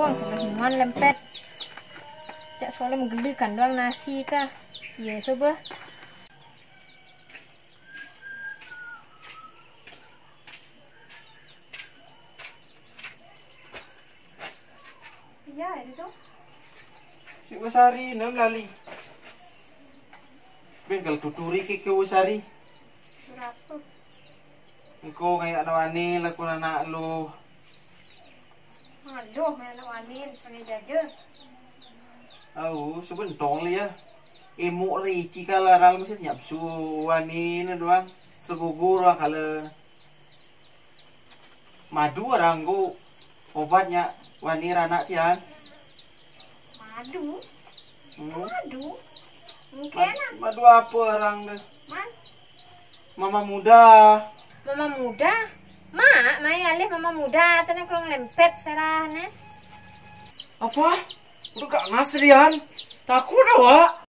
Wah, kebetulan lempet. Cak soalnya menggelikan doang nasi kah. Iya, coba. Iya, itu. Si Wasari nam lali. Ben kalau tuturi ke ke Wasari. Berapa? Engkau kayak nawani laku anak lu. Aduh, mana wanin, sebagai jajan. Au, sebentong li ya. Emo rici kala ral mesti nyap su wani na doang. Segugur lah kala. Madu orang go obatnya wani rana tian. Madu, Hmm. madu. Mungkin Madu, madu apa orang deh? Man, Mama muda. mama muda. Mai alih mama muda. Tadi kalau ngelempet serahnya. Apa? Udah gak ngasrian. Takut awak.